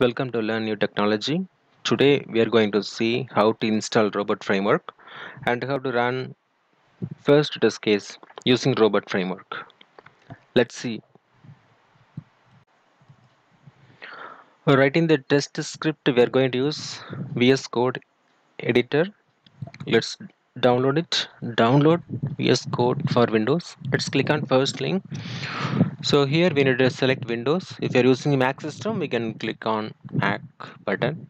Welcome to Learn New Technology. Today we are going to see how to install Robot Framework and how to run first test case using Robot Framework. Let's see. Writing the test script we are going to use VS Code editor. Let's download it. Download VS Code for Windows. Let's click on first link. So here we need to select Windows. If you are using Mac system, we can click on Mac button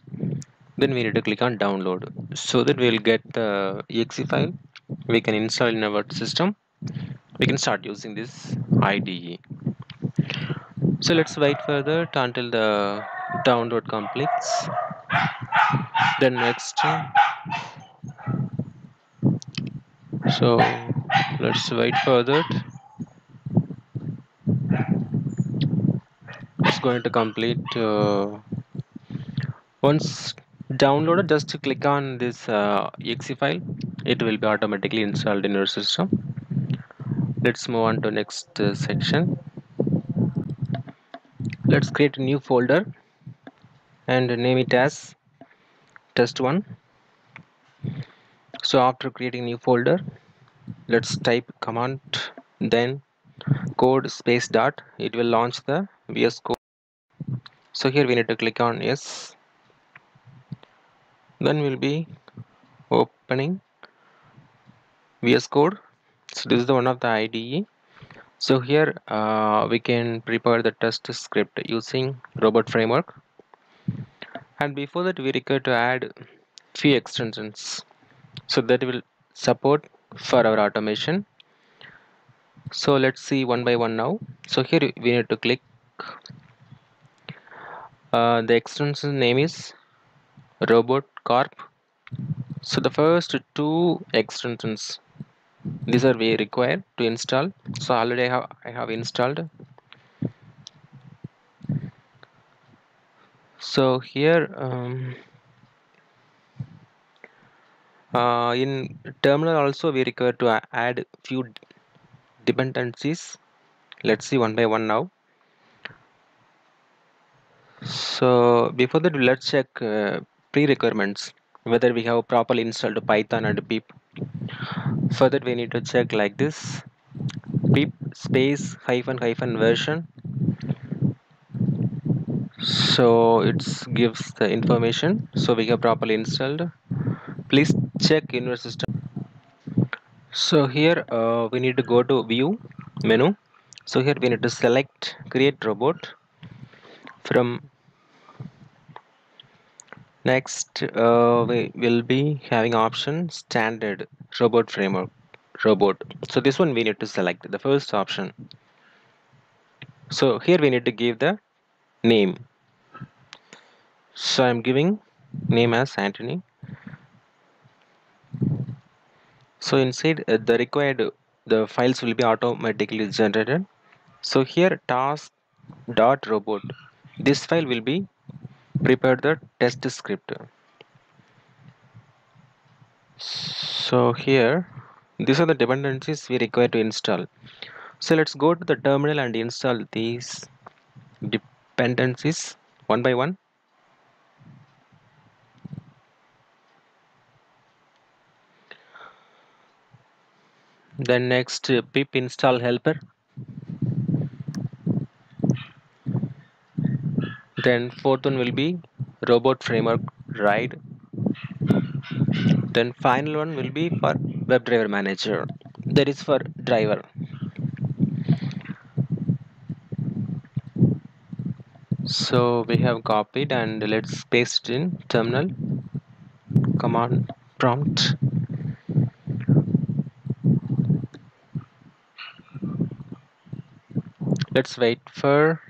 then we need to click on download so that we'll get the exe file we can install in our system we can start using this IDE so let's wait further until the download completes then next so let's wait for that. It's going to complete uh, once downloaded just click on this uh, exe file. It will be automatically installed in your system. Let's move on to next uh, section. Let's create a new folder and name it as test1 so after creating new folder let's type command then code space dot. It will launch the vs code. So here we need to click on yes. Then we'll be opening VS Code. So this is the one of the IDE so here uh, we can prepare the test script using robot framework. And before that we require to add few extensions so that will support for our automation. So let's see one by one now. So here we need to click. Uh, the extension name is robot corp. So the first two extensions these are we required to install. So already I have, I have installed. So here um, uh, in terminal also we require to add few dependencies. Let's see one by one now. So before that let's check uh, pre-requirements whether we have properly installed python and pip. For that we need to check like this. Pip space hyphen hyphen version. So it gives the information. So we have properly installed. Please check in your system. So here uh, we need to go to view menu. So here we need to select create robot from next uh, we will be having option standard robot framework robot. So this one we need to select the first option. So here we need to give the name. So I'm giving name as Anthony so inside uh, the required the files will be automatically generated. So here task dot robot this file will be prepare the test script. So here these are the dependencies we require to install. So let's go to the terminal and install these dependencies one by one then next uh, pip install helper. Then fourth one will be robot framework ride. Then final one will be for WebDriver manager. That is for driver. So we have copied and let's paste in terminal command prompt let's wait for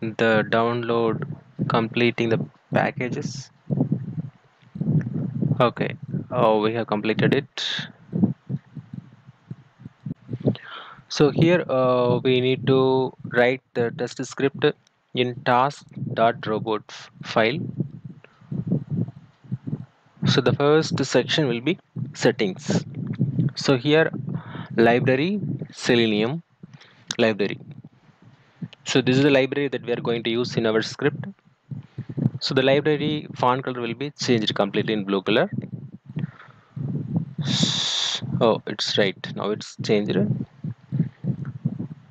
the download completing the packages. Okay oh we have completed it. So here uh, we need to write the test script in task.robot file. So the first section will be settings. So here library selenium library so this is the library that we are going to use in our script. So the library font color will be changed completely in blue color. Oh it's right. Now it's changed.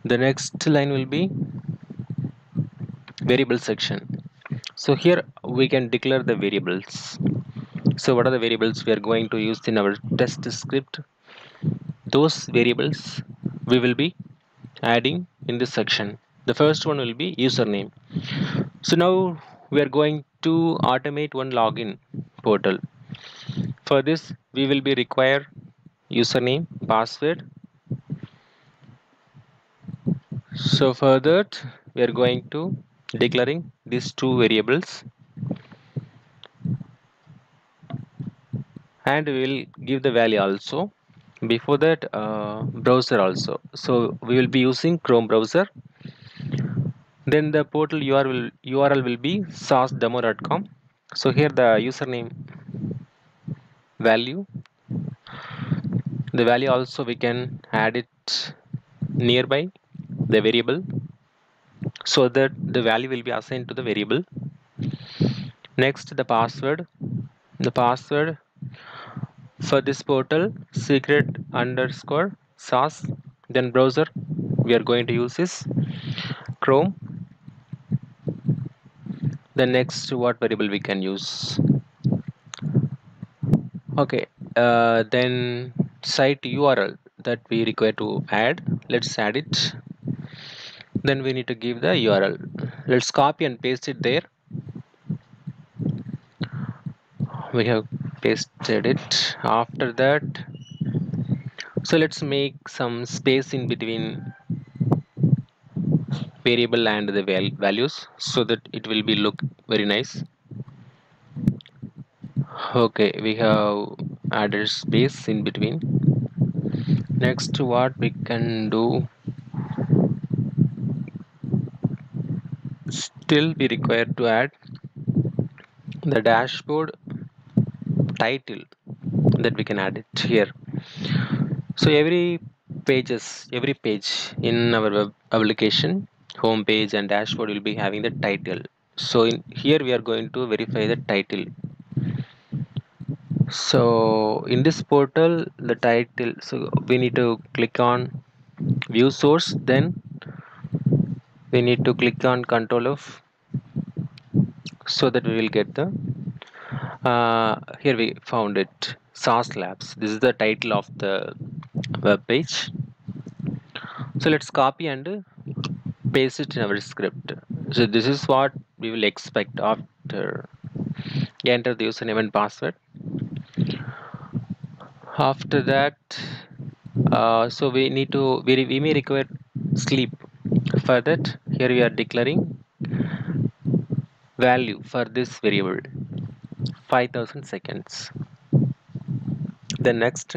The next line will be variable section. So here we can declare the variables. So what are the variables we are going to use in our test script? Those variables we will be adding in this section the first one will be username. So now we are going to automate one login portal. For this we will be require username password. So for that we are going to declaring these two variables. And we will give the value also. Before that uh, browser also. So we will be using chrome browser then the portal URL will, URL will be sasdemo.com so here the username value. The value also we can add it nearby the variable so that the value will be assigned to the variable. Next the password. The password for this portal secret underscore sas then browser we are going to use is chrome the next what variable we can use. Okay uh, then site url that we require to add. Let's add it. Then we need to give the url let's copy and paste it there. We have pasted it. After that so let's make some space in between variable and the val values so that it will be look very nice. Okay we have added space in between. Next what we can do? Still we require to add the dashboard title that we can add it here. So every pages every page in our web application home page and dashboard will be having the title. So in here we are going to verify the title. So in this portal the title so we need to click on view source then we need to click on control of so that we will get the uh, here we found it SAS labs. This is the title of the web page. So let's copy and paste it in our script. So this is what we will expect after enter the username and password. After that uh, so we need to we, we may require sleep. For that here we are declaring value for this variable 5000 seconds. Then next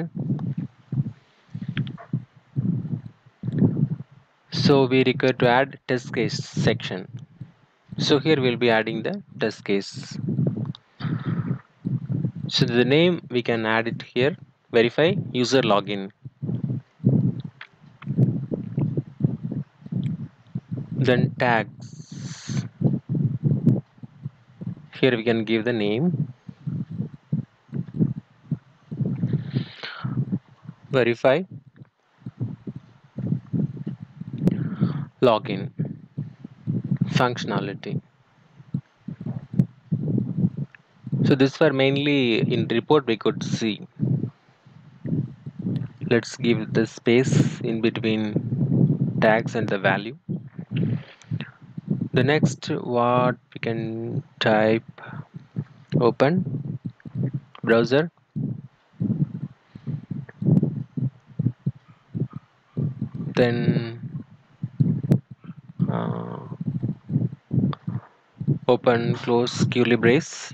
so we require to add test case section. So here we'll be adding the test case. So the name we can add it here. Verify user login. Then tags. Here we can give the name. Verify login. Functionality. So this were mainly in report we could see. Let's give the space in between tags and the value. The next what we can type open browser. Then uh, open close curly brace.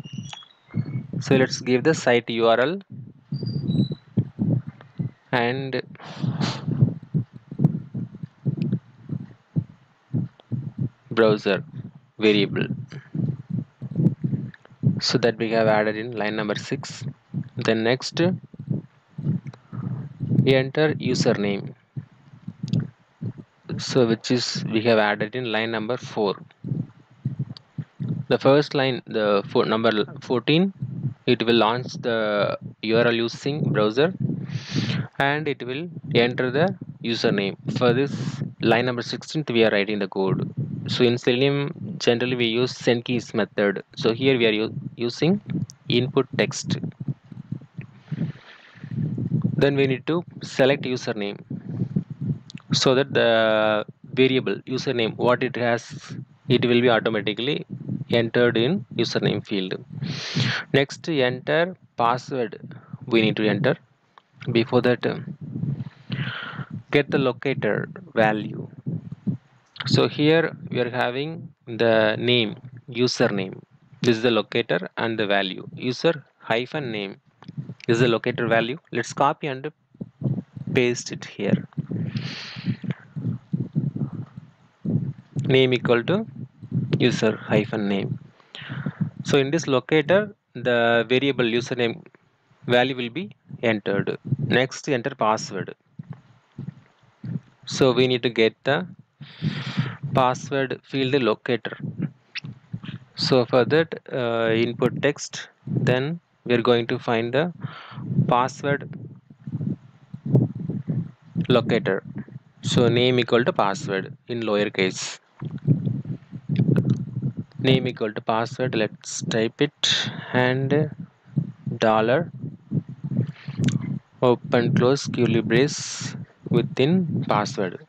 So let's give the site url and browser variable. So that we have added in line number 6 then next we enter username. So which is we have added in line number 4 the first line the for number 14 it will launch the url using browser and it will enter the username. For this line number 16th we are writing the code. So in selenium generally we use send keys method. So here we are using input text. Then we need to select username so that the variable username what it has it will be automatically entered in username field. Next enter password we need to enter. Before that get the locator value. So here we are having the name username. This is the locator and the value. User hyphen name. Is the locator value. Let's copy and paste it here. Name equal to user hyphen name so in this locator the variable username value will be entered. Next enter password. So we need to get the password field locator. So for that uh, input text then we are going to find the password locator. So name equal to password in lowercase name equal to password. Let's type it. And dollar. Open close curly brace within password.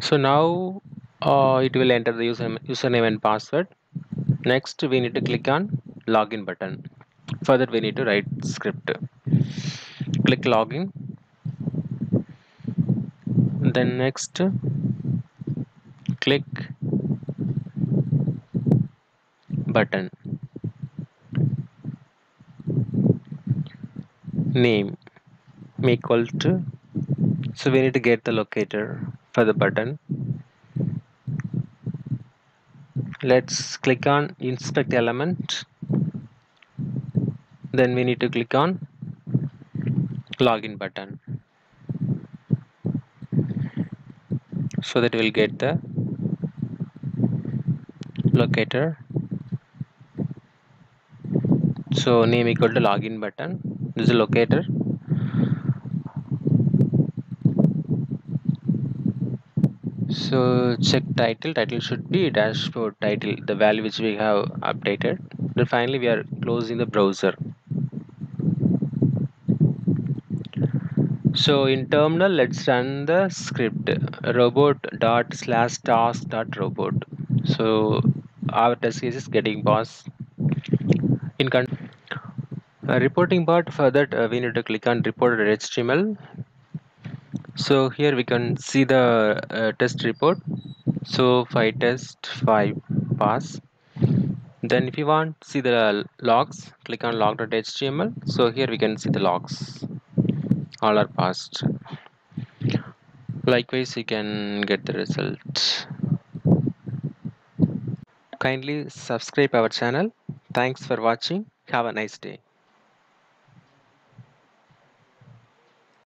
So now uh, it will enter the user, username and password. Next we need to click on login button. Further we need to write script. Click login. Then next click button. Name. Equal to. So we need to get the locator for the button. Let's click on inspect element. Then we need to click on login button. So that we'll get the locator so name equal to login button. This is locator. So check title. Title should be dashboard title the value which we have updated. Then finally we are closing the browser. So in terminal let's run the script. Robot dot slash task dot robot. So our test case is getting boss in reporting part for that uh, we need to click on report HTML so here we can see the uh, test report. So 5 test 5 pass. Then if you want to see the logs click on log.html so here we can see the logs. All are passed. Likewise you can get the result. Kindly subscribe our channel. Thanks for watching. Have a nice day